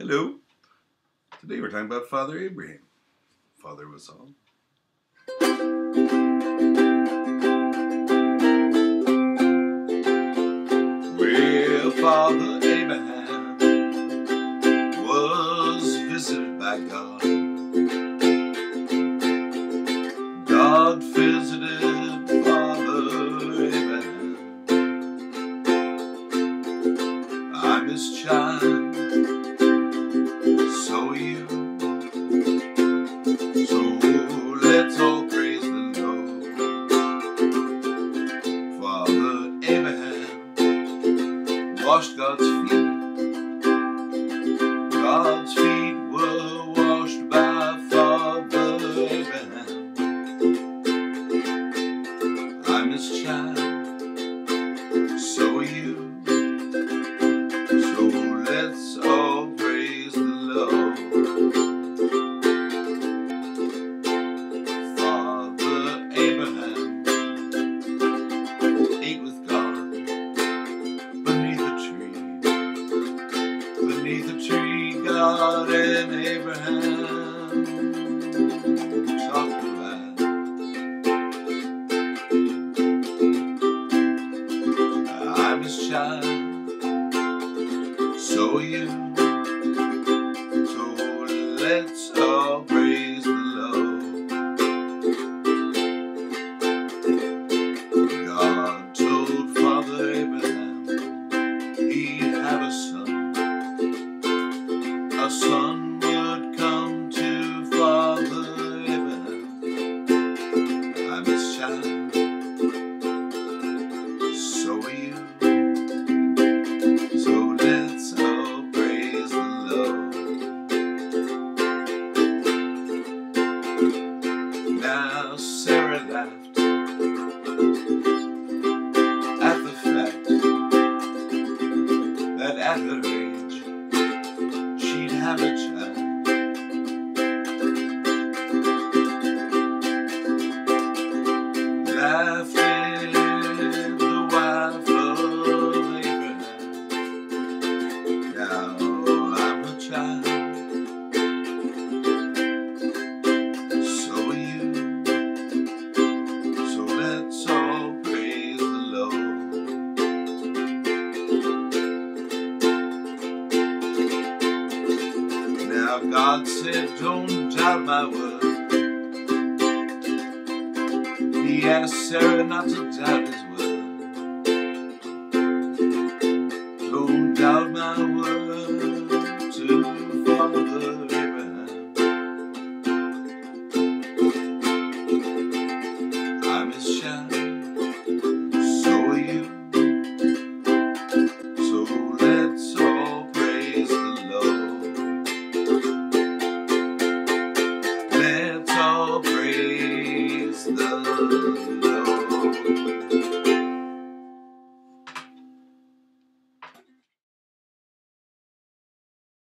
Hello. Today we're talking about Father Abraham. Father was all. Well, Father Abraham was visited by God. Washed God's feet. God's God and Abraham. I'm his child, so you. I'm so are you. So let's all praise the Lord. Now Sarah laughed at the fact that at Now God said, don't doubt my word. He asked Sarah not to doubt his word. Don't doubt my word Thank you.